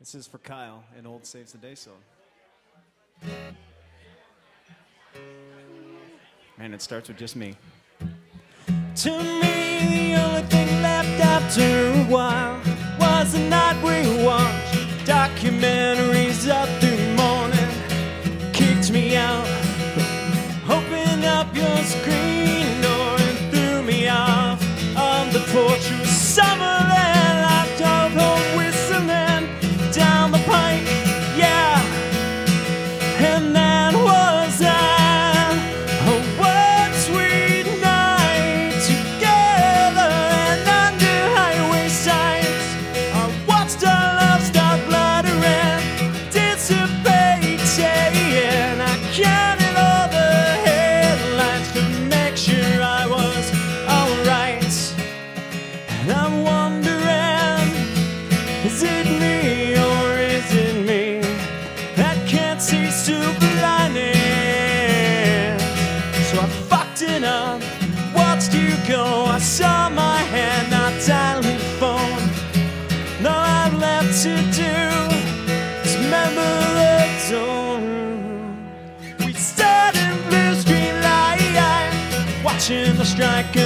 This is for Kyle, an old Saves the Day song. And it starts with just me. To me, the only thing left after a while was the night we watched documentaries up through morning. Kicked me out, opened up your screen And that was that. Oh, what sweet night together and under highway signs. I watched our love start fluttering, dissipating. I counted all the headlines to make sure I was alright. And I'm wondering, is it can't see silver lining. So I fucked it up, watched you go. I saw my hand not dialing phone. All I've left to do is remember the tone. We sat in blue screen light, watching the strike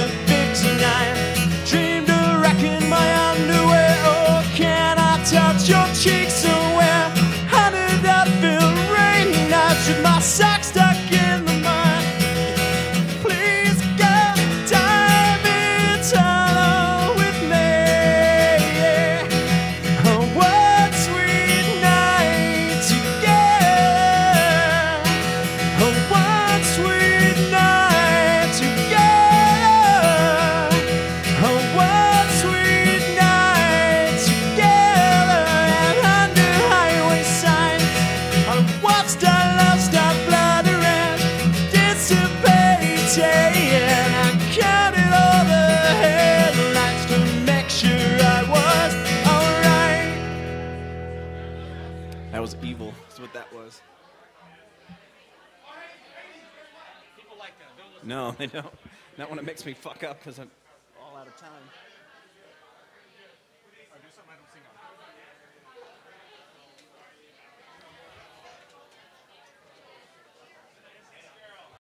was evil. That's what that was. No, they don't. Not when it makes me fuck up because I'm all out of time.